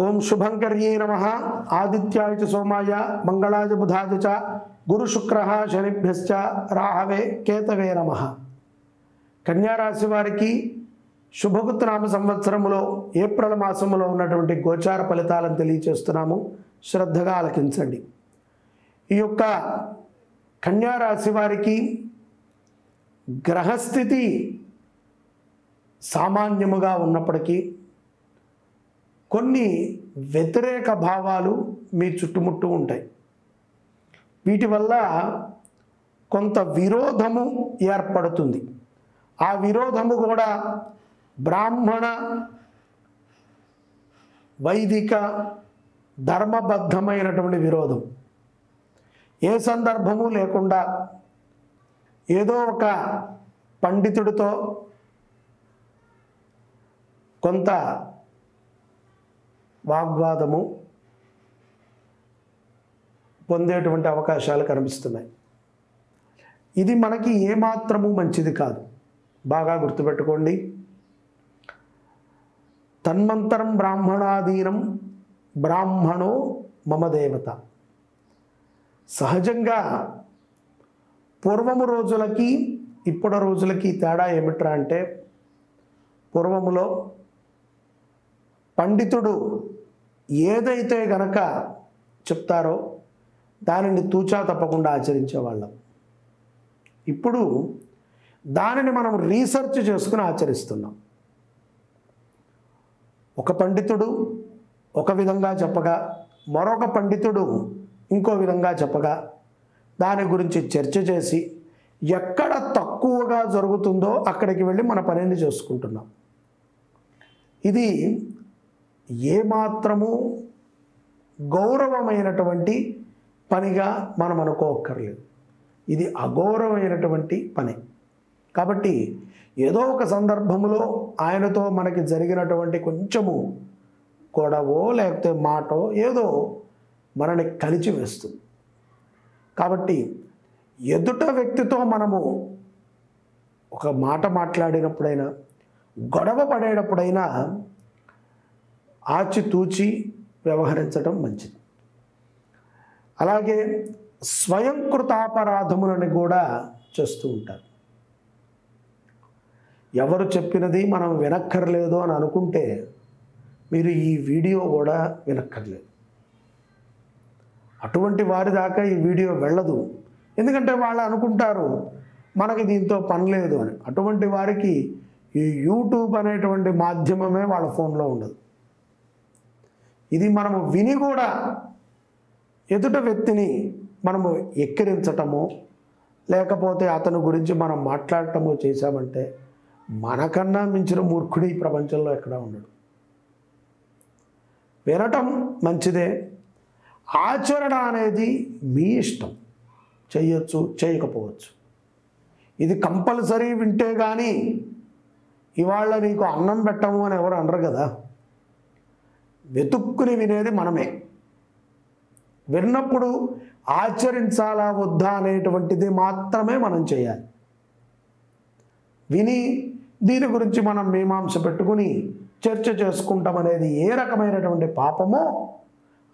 ఓం శుభంకర్యే నమ. ఆదిత్యాయ చ సోమాయ మంగళాయ బుధాయ చ గురు శుక్ర శనిభ్యశ్చ రాహవే కేతవే నమ. కన్యారాశి వారికి శుభగుత్నామ సంవత్సరములో ఏప్రిల్ మాసములో ఉన్నటువంటి గోచార ఫలితాలను తెలియచేస్తున్నాము. శ్రద్ధగా ఆలకించండి. ఈ యొక్క కన్యారాశి వారికి గ్రహస్థితి సామాన్యముగా ఉన్నప్పటికీ కొన్ని వ్యతిరేక భావాలు మీ చుట్టుముట్టు ఉంటాయి. వీటి వల్ల కొంత విరోధము ఏర్పడుతుంది. ఆ విరోధము కూడా బ్రాహ్మణ వైదిక ధర్మబద్ధమైనటువంటి విరోధం. ఏ సందర్భము లేకుండా ఏదో ఒక పండితుడితో కొంత వాగ్వాదము పొందేటువంటి అవకాశాలు కనిపిస్తున్నాయి. ఇది మనకి ఏమాత్రము మంచిది కాదు. బాగా గుర్తుపెట్టుకోండి. తన్మంతరం బ్రాహ్మణాధీనం బ్రాహ్మణో మమ దేవత. సహజంగా పూర్వము రోజులకి ఇప్పుడు రోజులకి తేడా ఏమిట్రా అంటే పూర్వములో పండితుడు ఏదైతే గనక చెప్తారో దానిని తూచా తప్పకుండా ఆచరించేవాళ్ళం. ఇప్పుడు దానిని మనం రీసెర్చ్ చేసుకుని ఆచరిస్తున్నాం. ఒక పండితుడు ఒక విధంగా చెప్పగా మరొక పండితుడు ఇంకో విధంగా చెప్పగా దాని గురించి చర్చ చేసి ఎక్కడ తక్కువగా జరుగుతుందో అక్కడికి వెళ్ళి మన పనిని చేసుకుంటున్నాం. ఇది ఏమాత్రము గౌరవమైనటువంటి పనిగా మనం అనుకోక్కర్లేదు. ఇది అగౌరవమైనటువంటి పని. కాబట్టి ఏదో ఒక సందర్భంలో ఆయనతో మనకి జరిగినటువంటి కొంచెము గొడవో లేకపోతే మాటో ఏదో మనని కలిచి వేస్తుంది. కాబట్టి ఎదుట వ్యక్తితో మనము ఒక మాట మాట్లాడినప్పుడైనా గొడవ పడేటప్పుడైనా ఆచితూచి వ్యవహరించడం మంచిది. అలాగే స్వయంకృతాపరాధములని కూడా చేస్తూ ఉంటారు. ఎవరు చెప్పినది మనం వినక్కర్లేదు అని అనుకుంటే మీరు ఈ వీడియో కూడా వినక్కర్లేదు. అటువంటి వారి దాకా ఈ వీడియో వెళ్ళదు. ఎందుకంటే వాళ్ళు అనుకుంటారు మనకి దీంతో పని లేదు అని. అటువంటి వారికి ఈ యూట్యూబ్ అనేటువంటి మాధ్యమమే వాళ్ళ ఫోన్లో ఉండదు. ఇది మనము విని కూడా ఎదుట వ్యక్తిని మనము ఎక్కిరించటము లేకపోతే అతని గురించి మనం మాట్లాడటమో చేశామంటే మనకన్నా మించిన మూర్ఖుడు ఈ ప్రపంచంలో ఎక్కడా ఉండడు. వినటం మంచిదే. ఆచరణ అనేది మీ ఇష్టం. చేయొచ్చు చేయకపోవచ్చు. ఇది కంపల్సరీ వింటే కానీ ఇవాళ నీకు అన్నం పెట్టము అని ఎవరు అనరు కదా. వెతుక్కుని వినేది మనమే. విన్నప్పుడు ఆచరించాలా వద్దా అనేటువంటిది మాత్రమే మనం చేయాలి. విని దీని గురించి మనం మీమాంస పెట్టుకుని చర్చ చేసుకుంటాం అనేది ఏ రకమైనటువంటి పాపమో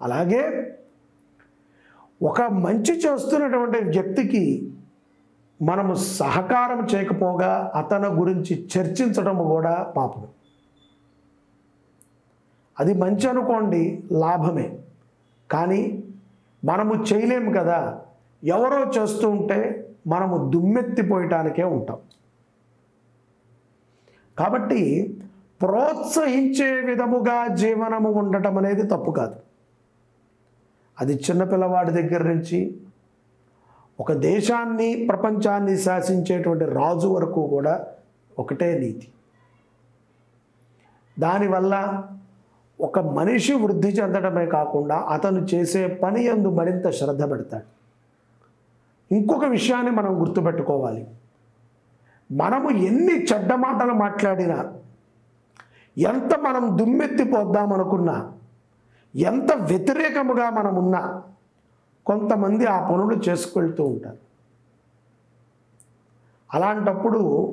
అలాగే ఒక మంచి చేస్తున్నటువంటి వ్యక్తికి మనము సహకారం చేయకపోగా అతని గురించి చర్చించడం కూడా పాపం అది మంచి అనుకోండి లాభమే. కానీ మనము చేయలేము కదా. ఎవరో చేస్తూ ఉంటే మనము దుమ్మెత్తిపోయటానికే ఉంటాం. కాబట్టి ప్రోత్సహించే విధముగా జీవనము ఉండటం అనేది తప్పు కాదు. అది చిన్నపిల్లవాడి దగ్గర నుంచి ఒక దేశాన్ని ప్రపంచాన్ని శాసించేటువంటి రాజు వరకు కూడా ఒకటే నీతి. దానివల్ల ఒక మనిషి వృద్ధి చెందడమే కాకుండా అతను చేసే పని ఎందు మరింత శ్రద్ధ పెడతాడు. ఇంకొక విషయాన్ని మనం గుర్తుపెట్టుకోవాలి. మనము ఎన్ని చెడ్డ మాటలు మాట్లాడినా ఎంత మనం దుమ్మెత్తిపోద్దామనుకున్నా ఎంత వ్యతిరేకముగా మనం ఉన్నా కొంతమంది ఆ పనులు చేసుకెళ్తూ ఉంటారు. అలాంటప్పుడు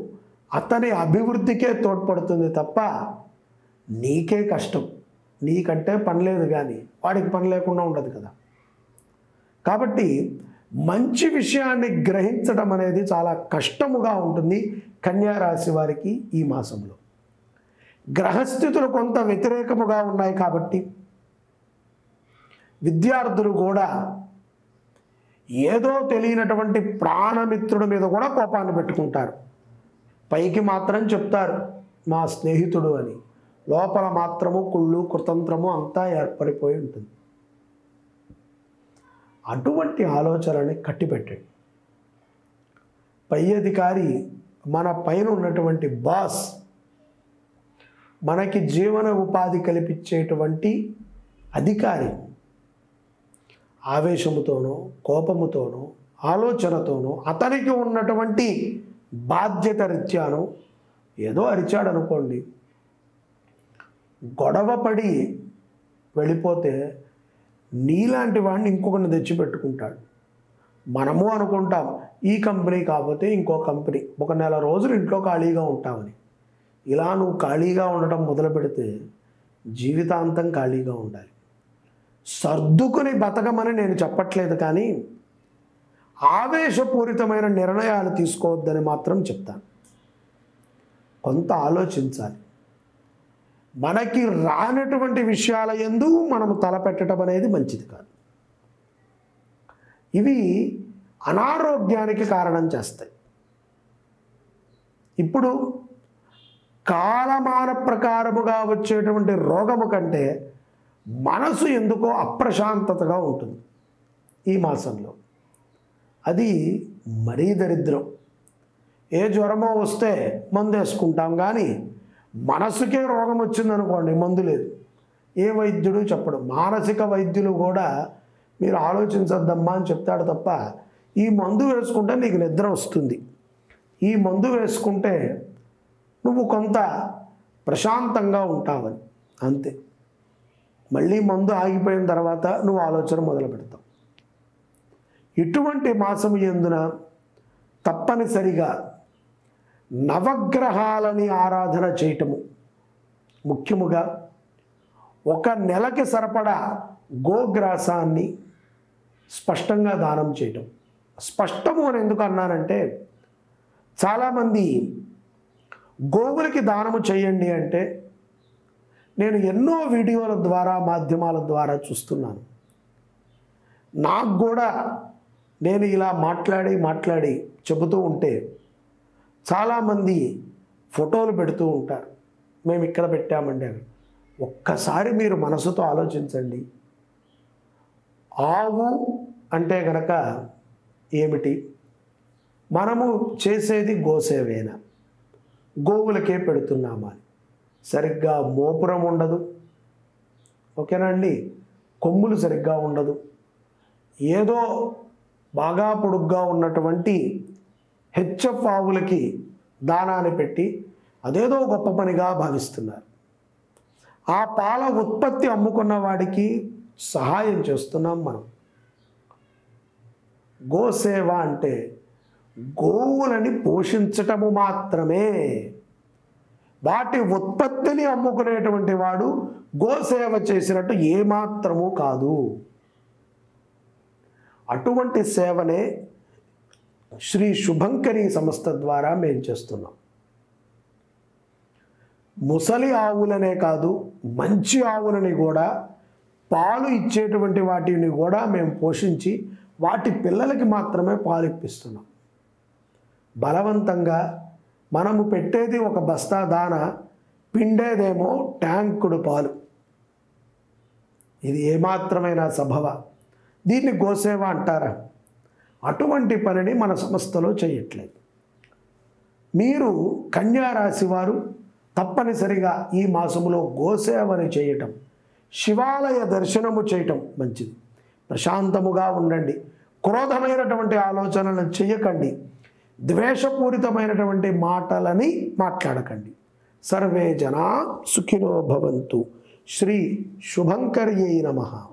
అతని అభివృద్ధికే తోడ్పడుతుంది తప్ప నీకే కష్టం. నీకంటే పని లేదు కానీ వాడికి పని లేకుండా ఉండదు కదా. కాబట్టి మంచి విషయాన్ని గ్రహించడం అనేది చాలా కష్టముగా ఉంటుంది కన్యారాశి వారికి ఈ మాసంలో. గ్రహస్థితులు కొంత వ్యతిరేకముగా ఉన్నాయి కాబట్టి విద్యార్థులు కూడా ఏదో తెలియనటువంటి ప్రాణమిత్రుడి మీద కూడా కోపాన్ని పెట్టుకుంటారు. పైకి మాత్రం చెప్తారు మా స్నేహితుడు అని. లోపల మాత్రము కుళ్ళు కుతంత్రము అంతా ఏర్పడిపోయి ఉంటుంది. అటువంటి ఆలోచనని కట్టిపెట్టండి. పై అధికారి మన పైన ఉన్నటువంటి బాస్ మనకి జీవన ఉపాధి కల్పించేటువంటి అధికారి ఆవేశముతోనో కోపముతోనో ఆలోచనతోనో అతనికి ఉన్నటువంటి బాధ్యత రీత్యాను ఏదో అరిచాడు అనుకోండి గొడవపడి వెళ్ళిపోతే నీలాంటి వాడిని ఇంకొకరిని తెచ్చిపెట్టుకుంటాడు. మనము అనుకుంటాం ఈ కంపెనీ కాకపోతే ఇంకో కంపెనీ. ఒక నెల రోజులు ఇంట్లో ఖాళీగా ఉంటామని. ఇలా నువ్వు ఖాళీగా ఉండటం మొదలు పెడితే జీవితాంతం ఖాళీగా ఉండాలి. సర్దుకుని బతకమని నేను చెప్పట్లేదు కానీ ఆవేశపూరితమైన నిర్ణయాలు తీసుకోవద్దని మాత్రం చెప్తాను. కొంత ఆలోచించాలి. మనకి రానటువంటి విషయాల ఎందు మనము తలపెట్టడం అనేది మంచిది కాదు. ఇవి అనారోగ్యానికి కారణం చేస్తాయి. ఇప్పుడు కాలమాన ప్రకారముగా వచ్చేటువంటి రోగము కంటే మనసు ఎందుకో అప్రశాంతతగా ఉంటుంది ఈ మాసంలో. అది మరీ దరిద్రం. ఏ జ్వరమో వస్తే మందు వేసుకుంటాం కానీ మనసుకే రోగం వచ్చిందనుకోండి మందు లేదు. ఏ వైద్యుడు చెప్పడు. మానసిక వైద్యులు కూడా మీరు ఆలోచించద్దమ్మా అని చెప్తాడు తప్ప ఈ మందు వేసుకుంటే నీకు నిద్ర వస్తుంది. ఈ మందు వేసుకుంటే నువ్వు కొంత ప్రశాంతంగా ఉంటావని. అంతే. మళ్ళీ మందు ఆగిపోయిన తర్వాత నువ్వు ఆలోచన మొదలు పెడతావు. ఇటువంటి మాసము ఎందున తప్పనిసరిగా నవగ్రహాలని ఆరాధన చేయటము. ముఖ్యముగా ఒక నెలకి సరిపడా గోగ్రాసాన్ని స్పష్టంగా దానం చేయటం. స్పష్టము అని ఎందుకు అన్నానంటే చాలామంది గోవులకి దానము చేయండి అంటే నేను ఎన్నో వీడియోల ద్వారా మాధ్యమాల ద్వారా చూస్తున్నాను. నాకు కూడా నేను ఇలా మాట్లాడి మాట్లాడి చెబుతూ ఉంటే చాలామంది ఫోటోలు పెడుతూ ఉంటారు. మేము ఇక్కడ పెట్టామండి అని. ఒక్కసారి మీరు మనసుతో ఆలోచించండి. ఆవు అంటే గనక ఏమిటి? మనము చేసేది గోసేవేనా. గోవులకే పెడుతున్నామా సరిగ్గా మోపురం ఉండదు. ఓకేనా అండి? కొమ్ములు సరిగ్గా ఉండదు. ఏదో బాగా పొడుగ్గా ఉన్నటువంటి హెచ్ఎఫ్ ఆవులకి దానాన్ని పెట్టి అదేదో గొప్ప పనిగా భావిస్తున్నారు. ఆ పాల ఉత్పత్తి అమ్ముకున్న వాడికి సహాయం చేస్తున్నాం మనం. గోసేవ అంటే గోవులని పోషించటము మాత్రమే. వాటి ఉత్పత్తిని అమ్ముకునేటువంటి వాడు గోసేవ చేసినట్టు ఏమాత్రము కాదు. అటువంటి సేవనే శ్రీ శుభంకరి సంస్థ ద్వారా మేము చేస్తున్నాం. ముసలి ఆవులనే కాదు మంచి ఆవులని కూడా పాలు ఇచ్చేటువంటి వాటిని కూడా మేము పోషించి వాటి పిల్లలకి మాత్రమే పాలు ఇప్పిస్తున్నాం. బలవంతంగా మనము పెట్టేది ఒక బస్తా దాన పిండేదేమో ట్యాంకుడు పాలు. ఇది ఏమాత్రమైన సభవ. దీన్ని గోసేవ అంటారా? అటువంటి పనిని మన సంస్థలో చేయట్లేదు. మీరు కన్యారాశి వారు తప్పనిసరిగా ఈ మాసములో గోసేవని చేయటం శివాలయ దర్శనము చేయటం మంచిది. ప్రశాంతముగా ఉండండి. క్రోధమైనటువంటి ఆలోచనలను చేయకండి. ద్వేషపూరితమైనటువంటి మాటలని మాట్లాడకండి. సర్వే జనా సుఖినో భవంతు. శ్రీ శుభంకర్యై నమః.